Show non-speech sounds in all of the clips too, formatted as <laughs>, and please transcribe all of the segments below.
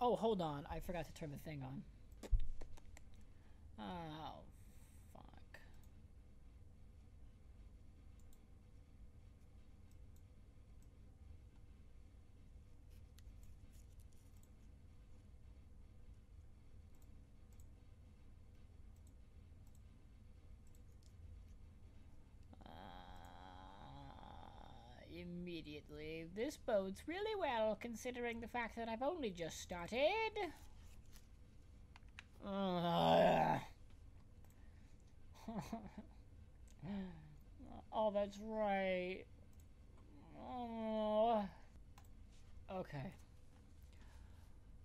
Oh, hold on. I forgot to turn the thing on. Oh, fuck. Uh, immediately. This bodes really well, considering the fact that I've only just started. <laughs> Oh, that's right. Oh. Okay.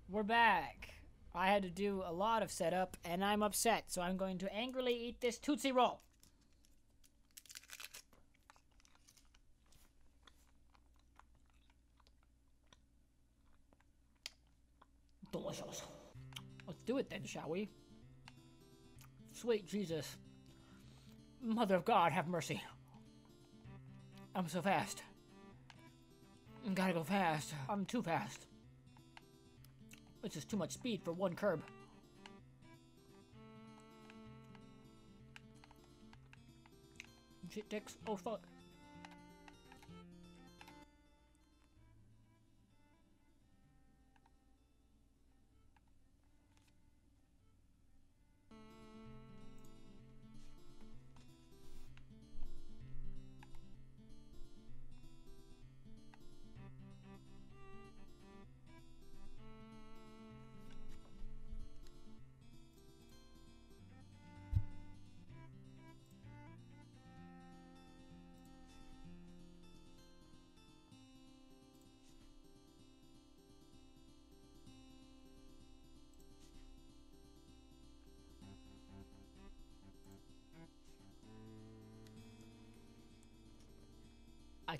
We're back. I had to do a lot of setup, and I'm upset, so I'm going to angrily eat this Tootsie Roll. Delicious. Let's do it then, shall we? Sweet Jesus. Mother of God, have mercy. I'm so fast. I gotta go fast. I'm too fast. This is too much speed for one curb. Shit dicks. Oh fuck.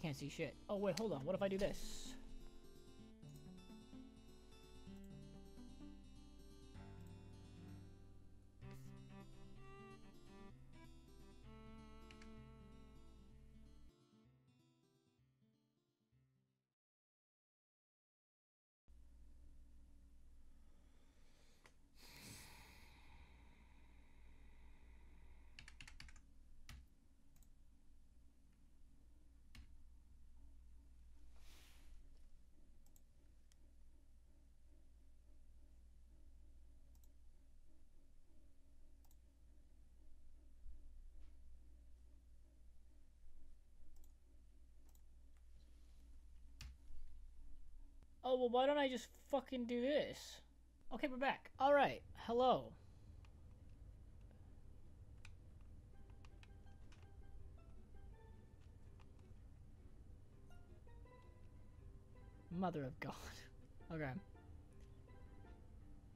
Can't see shit. Oh wait, hold on. What if I do this? Oh, well, why don't I just fucking do this? Okay, we're back. Alright, hello. Mother of God. <laughs> Okay.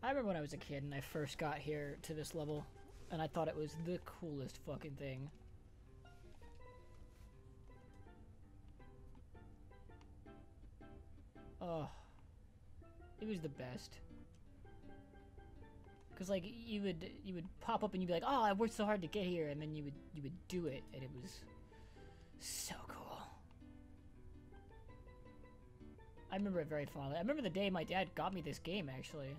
I remember when I was a kid and I first got here to this level, and I thought it was the coolest fucking thing. Oh, it was the best. Cause like you would you would pop up and you'd be like, oh, I worked so hard to get here, and then you would you would do it, and it was so cool. I remember it very fondly. I remember the day my dad got me this game actually.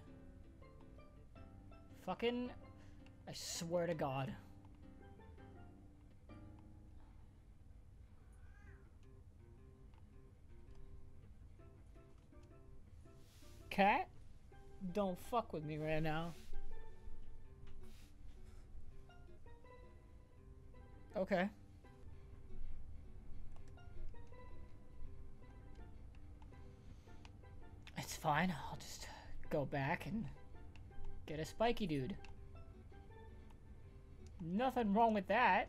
Fucking, I swear to God. Cat? Don't fuck with me right now. Okay. It's fine. I'll just go back and get a spiky dude. Nothing wrong with that.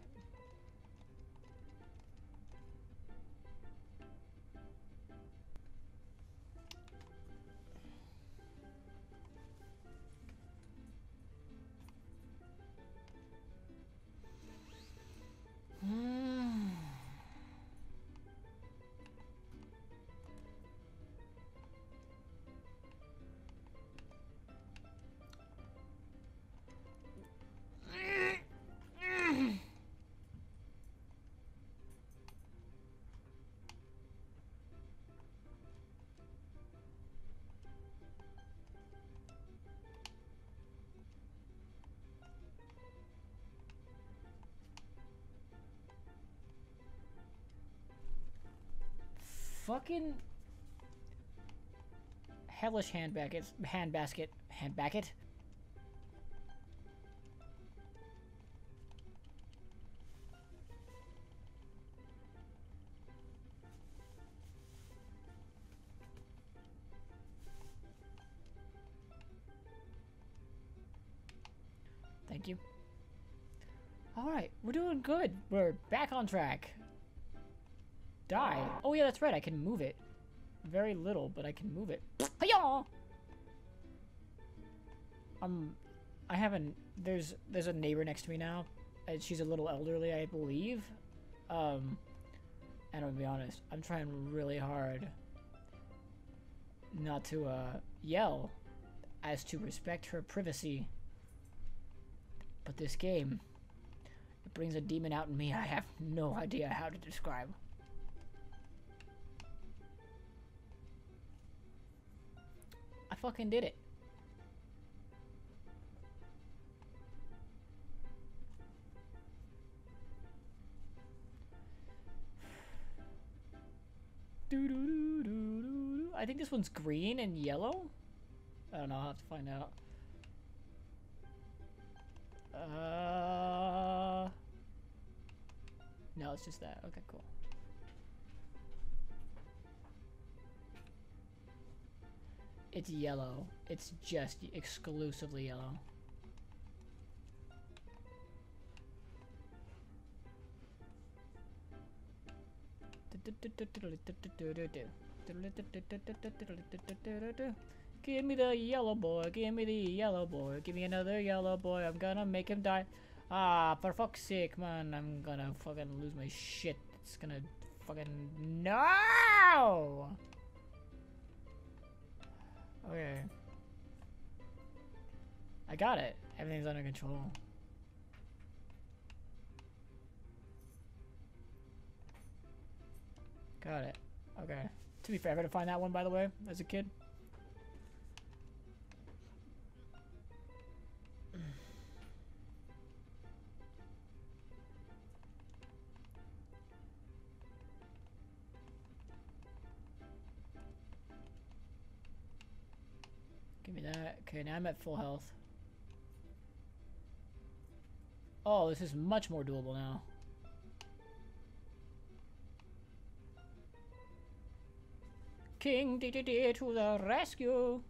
Fucking hellish hand basket, hand basket, hand basket. Thank you. Alright, we're doing good. We're back on track. Die. Oh yeah, that's right, I can move it. Very little, but I can move it. <sniffs> Hiya! Um, I haven't, there's, there's a neighbor next to me now. And she's a little elderly, I believe. Um, and I'll be honest, I'm trying really hard not to, uh, yell as to respect her privacy. But this game, it brings a demon out in me I have no idea how to describe. Fucking did it. I think this one's green and yellow. I don't know. I'll have to find out. Uh, no, it's just that. Okay, cool. It's yellow. It's just exclusively yellow. Give me the yellow boy, give me the yellow boy, give me another yellow boy, I'm gonna make him die. Ah, for fuck's sake, man, I'm gonna fucking lose my shit. It's gonna fucking... No! Okay. I got it. Everything's under control. Got it. Okay. To be fair, I had to find that one, by the way, as a kid. Now I'm at full health. Oh, this is much more doable now. King DDD to the rescue!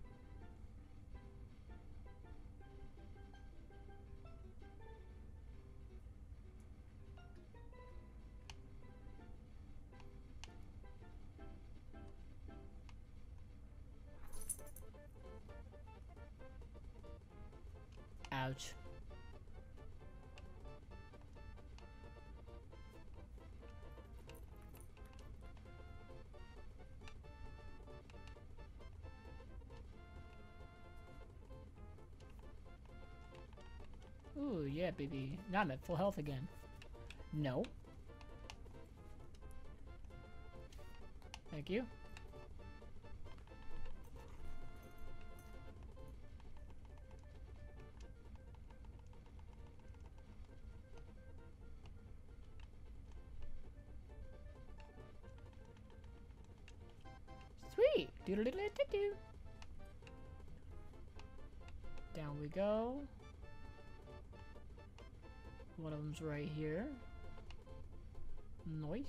Ooh, yeah, baby. At full health again. No. Thank you. Sweet. Doodle doodle doo doo. Down we go. One of them's right here. Nice.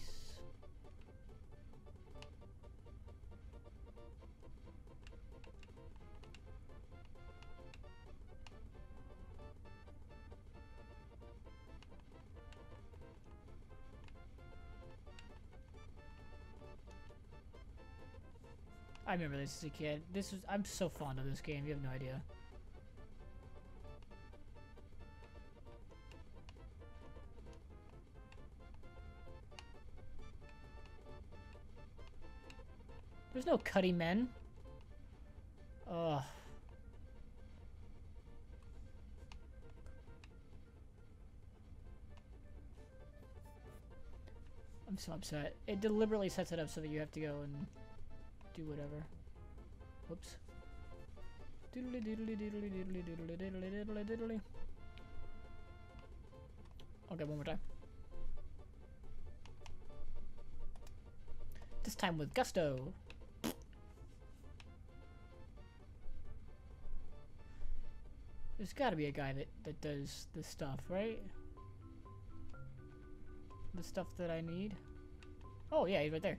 I remember this as a kid. This was I'm so fond of this game. You have no idea. There's no cutty men. Ugh. I'm so upset. It deliberately sets it up so that you have to go and do whatever. Whoops. Okay, one more time. This time with gusto. There's gotta be a guy that, that does this stuff, right? The stuff that I need. Oh yeah, he's right there.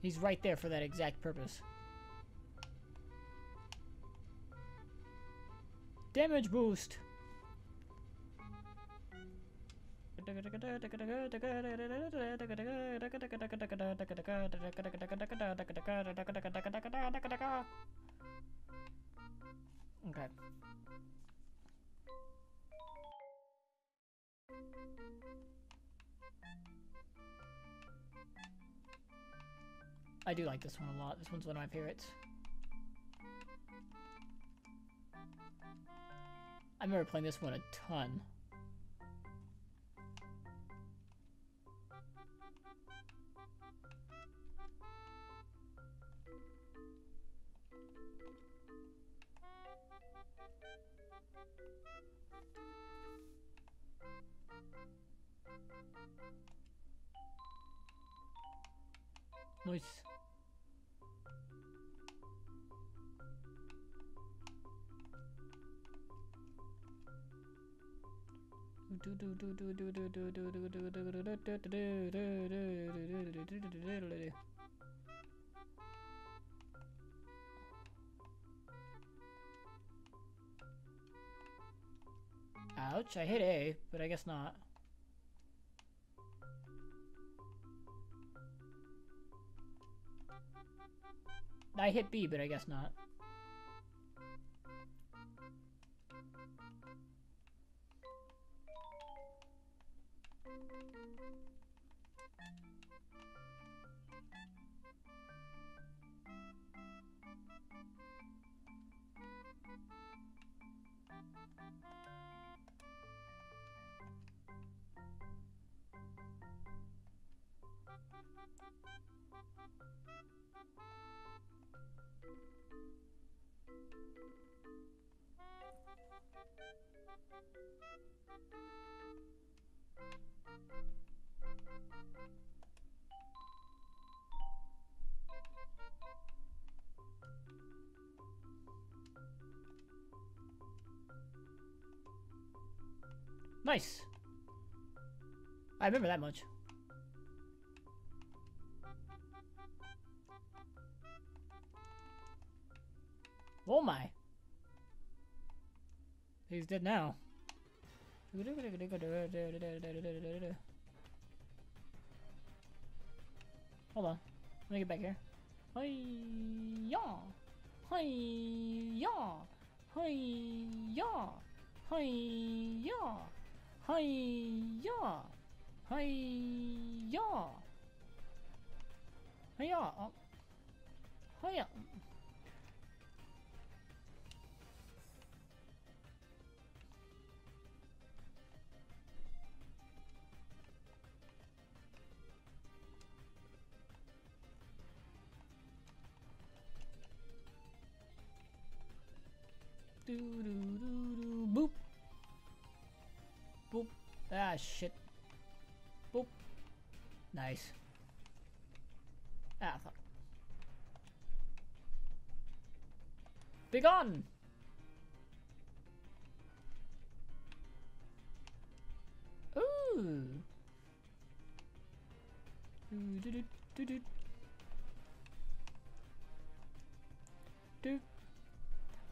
He's right there for that exact purpose. Damage boost! Okay. I do like this one a lot. This one's one of my favorites. I remember playing this one a ton. Nice. Ouch, I hit A, but I guess not. I hit B, but I guess not. Nice. I remember that much. Oh my. He's dead now. Hold on. Let me get back here. Hi-ya! Hi-ya! Hi-ya! Hi-ya! Hi-ya! Hi-ya! Hi-ya! Oh. Hi-ya! Boop. Boop. Ah shit. Boop. Nice. Ah fuck. Be gone! Ooh. Do do do do. Do.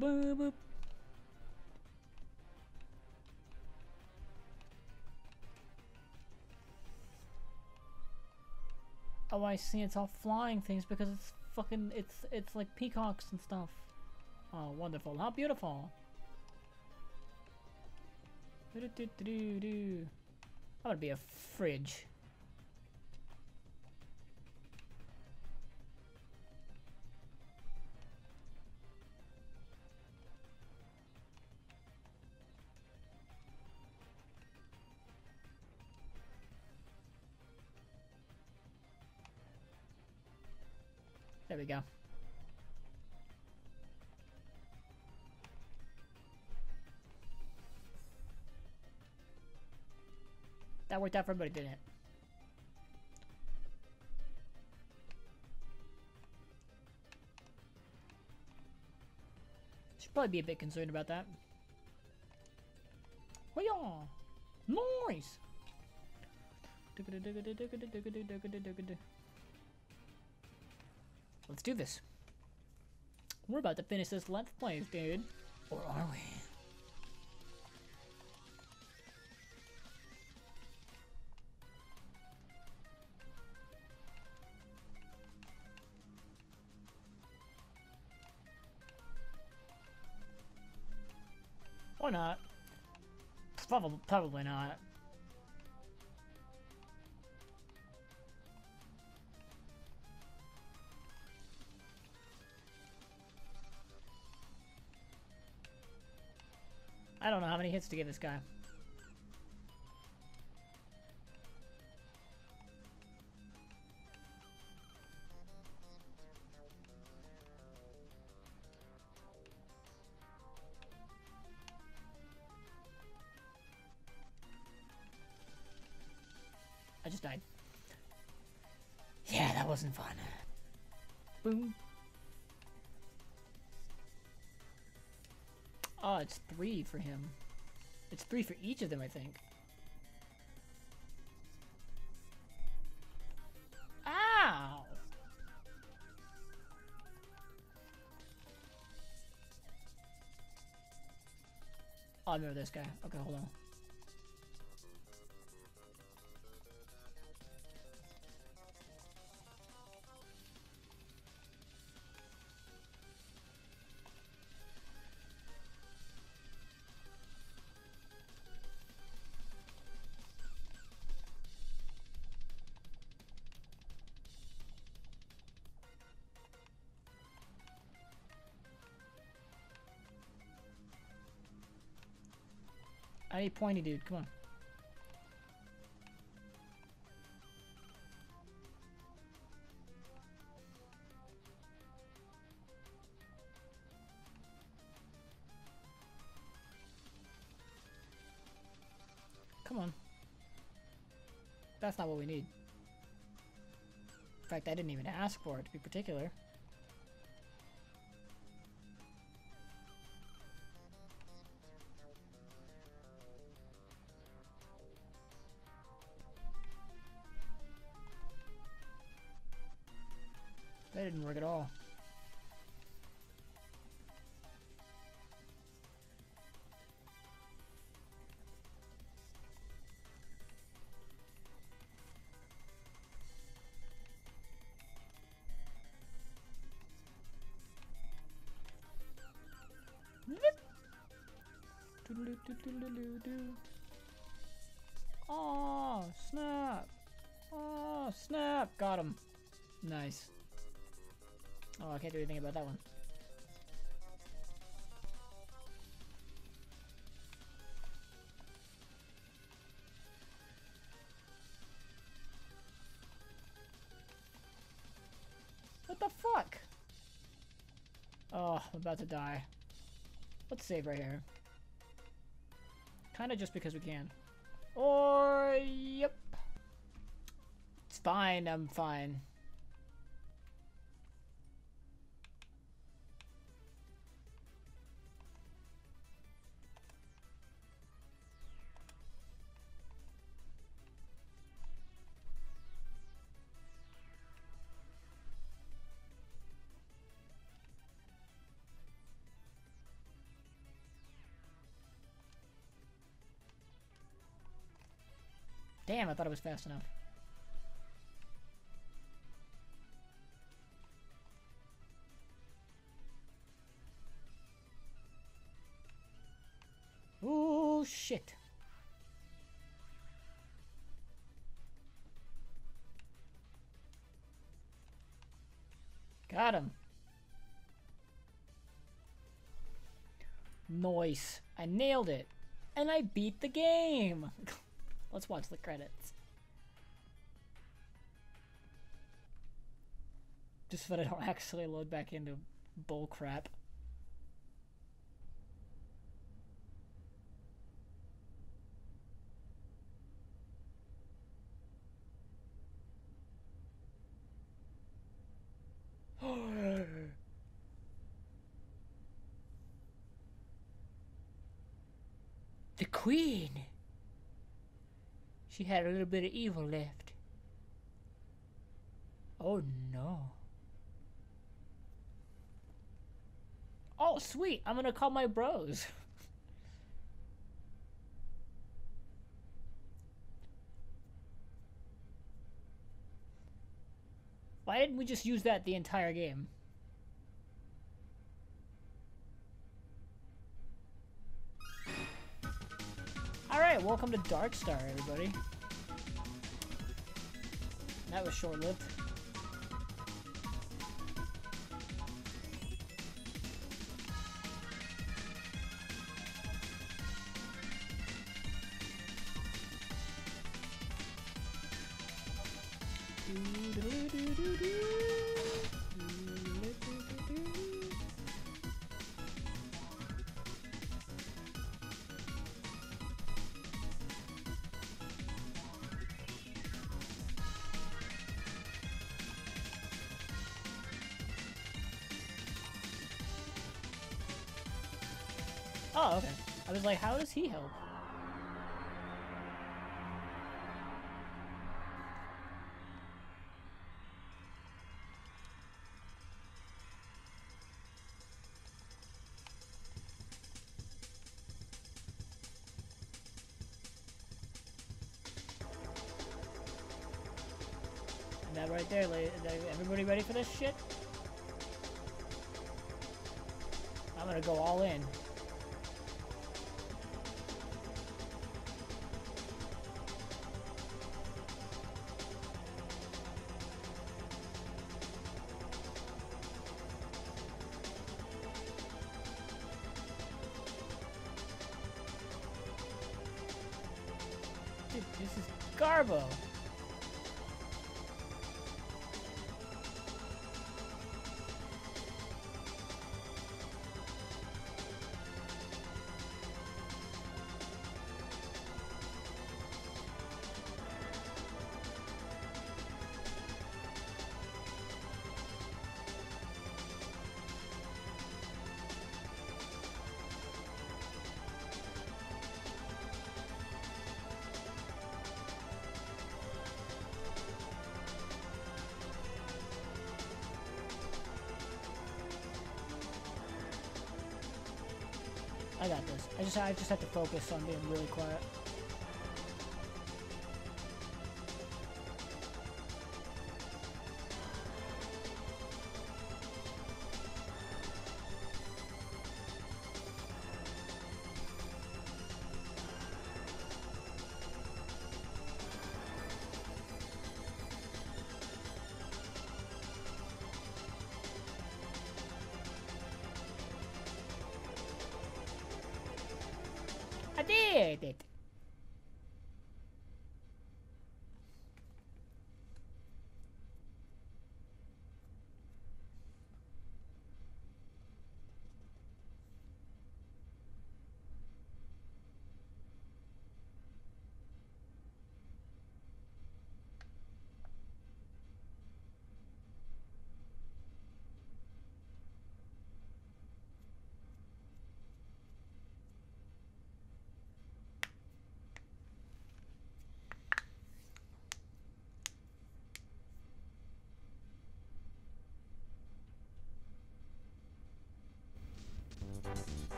Boop boop. Oh, I see. It's all flying things because it's fucking. It's it's like peacocks and stuff. Oh, wonderful! How beautiful! Do. Would be a fridge. There we go. That worked out for everybody, didn't it? Should probably be a bit concerned about that. Oh yeah, nice. Let's do this. We're about to finish this Let's Plays, dude. Or are we? Or not. Probably, probably not. I don't know how many hits to give this guy. I just died. Yeah, that wasn't fun. Boom. Oh, it's three for him. It's three for each of them, I think. Ow! Oh, remember this guy. Okay, hold on. I need pointy dude, come on. Come on. That's not what we need. In fact, I didn't even ask for it, to be particular. Oh, snap! Oh, snap! Got him. Nice. Oh, I can't do anything about that one. What the fuck? Oh, I'm about to die. Let's save right here. Kinda just because we can. Or, yep. It's fine, I'm fine. Damn, I thought it was fast enough. Oh shit. Got him. Nice. I nailed it. And I beat the game. <laughs> Let's watch the credits. Just so that I don't <laughs> actually load back into bull crap. <gasps> the Queen! She had a little bit of evil left. Oh no. Oh, sweet. I'm gonna call my bros. <laughs> Why didn't we just use that the entire game? Alright, welcome to Darkstar, everybody. That was short-lived. Like, how does he help? Garbo. I got this. I just I just have to focus on being really quiet. Did it.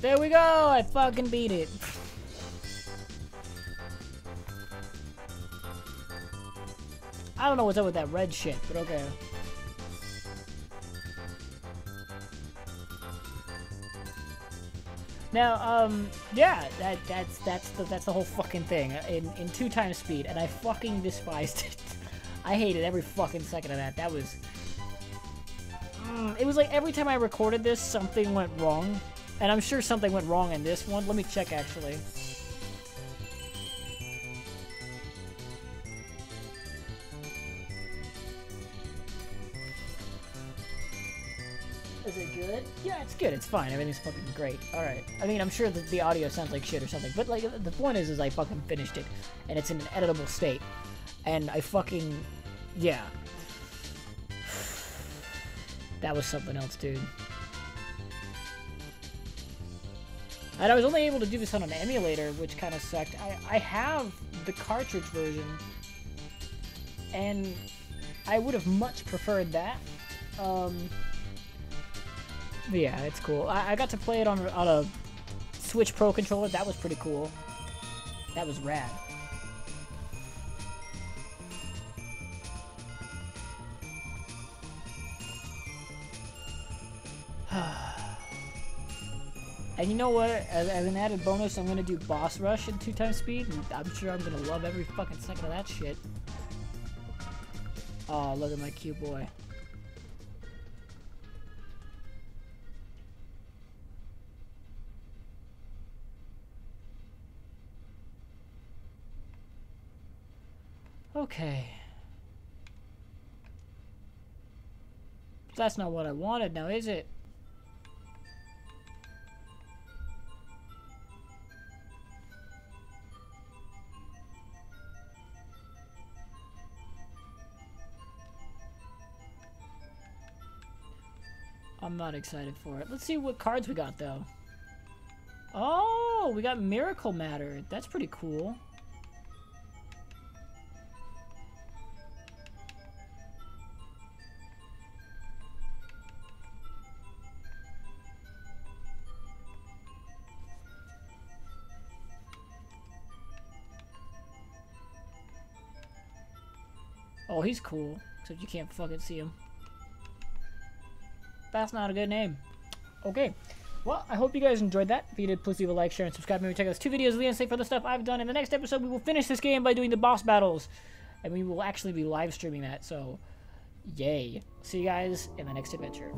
There we go! I fucking beat it. I don't know what's up with that red shit, but okay. Now, um, yeah, that that's that's the that's the whole fucking thing in in two times speed, and I fucking despised it. <laughs> I hated every fucking second of that. That was, mm, it was like every time I recorded this, something went wrong, and I'm sure something went wrong in this one. Let me check actually. Is it good? Yeah, it's good. It's fine. Everything's fucking great. All right. I mean, I'm sure that the audio sounds like shit or something, but like the point is, is I fucking finished it, and it's in an editable state, and I fucking, yeah. <sighs> That was something else, dude. And I was only able to do this on an emulator, which kind of sucked. I, I have the cartridge version, and I would have much preferred that. Um, yeah, it's cool. I, I got to play it on, on a Switch Pro controller. That was pretty cool. That was rad. And you know what? As, as, an added bonus, I'm gonna do boss rush in two times speed. And I'm sure I'm gonna love every fucking second of that shit. Oh, look at my cute boy. Okay. That's not what I wanted now, is it? I'm not excited for it. Let's see what cards we got, though. Oh, we got Miracle Matter. That's pretty cool. Oh, he's cool. Except you can't fucking see him. That's not a good name. Okay. Well, I hope you guys enjoyed that. If you did, please leave a like, share, and subscribe. Maybe check out those two videos, Leon Say for the stuff I've done. In the next episode, we will finish this game by doing the boss battles. And we will actually be live streaming that, so yay. See you guys in the next adventure.